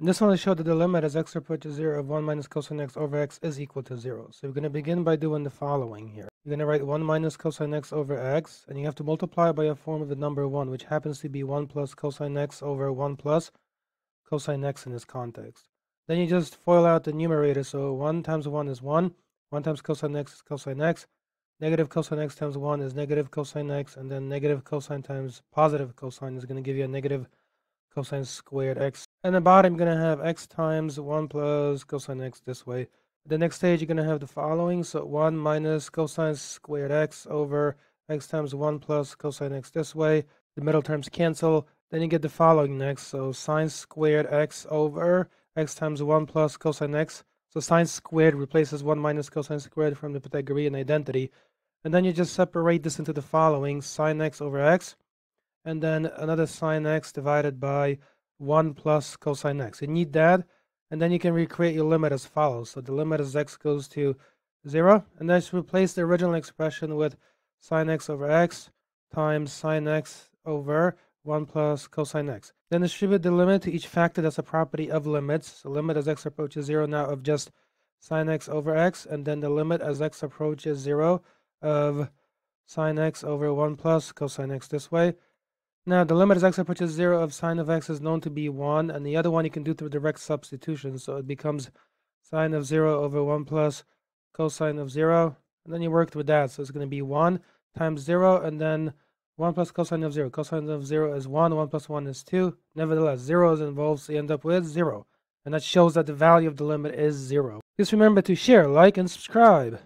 And this one will show that the limit as x approaches 0 of 1 minus cosine x over x is equal to 0. So we're going to begin by doing the following here. You're going to write 1 minus cosine x over x, and you have to multiply by a form of the number 1, which happens to be 1 plus cosine x over 1 plus cosine x in this context. Then you just FOIL out the numerator, so 1 times 1 is 1, 1 times cosine x is cosine x, negative cosine x times 1 is negative cosine x, and then negative cosine times positive cosine is going to give you a negative cosine squared x. And the bottom, you're going to have x times 1 plus cosine x this way. The next stage, you're going to have the following. So 1 minus cosine squared x over x times 1 plus cosine x this way. The middle terms cancel. Then you get the following next. So sine squared x over x times 1 plus cosine x. So sine squared replaces 1 minus cosine squared from the Pythagorean identity. And then you just separate this into the following. Sine x over x and then another sine x divided by 1 plus cosine x. You need that, and then you can recreate your limit as follows. So the limit as x goes to 0, and then just replace the original expression with sine x over x times sine x over 1 plus cosine x. Then distribute the limit to each factor that's a property of limits. So limit as x approaches 0 now of just sine x over x, and then the limit as x approaches 0 of sine x over 1 plus cosine x this way. Now, the limit as x approaches 0 of sine of x is known to be 1, and the other one you can do through direct substitution, so it becomes sine of 0 over 1 plus cosine of 0, and then you worked with that, so it's going to be 1 times 0, and then 1 plus cosine of 0. Cosine of 0 is 1, 1 plus 1 is 2. Nevertheless, 0 is involved, so you end up with 0. And that shows that the value of the limit is 0. Just remember to share, like, and subscribe.